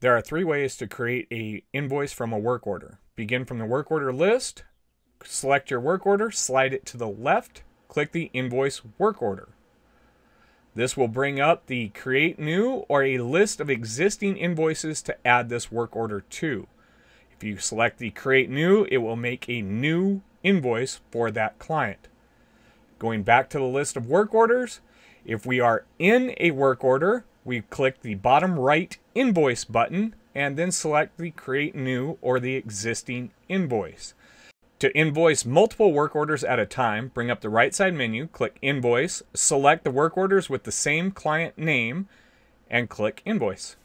There are three ways to create a invoice from a work order. Begin from the work order list, select your work order, slide it to the left, click the invoice work order. This will bring up the create new or a list of existing invoices to add this work order to. If you select the create new, it will make a new invoice for that client. Going back to the list of work orders, if we are in a work order, we click the bottom right invoice button and then select the create new or the existing invoice. To invoice multiple work orders at a time, bring up the right side menu, click Invoice, select the work orders with the same client name, and click Invoice.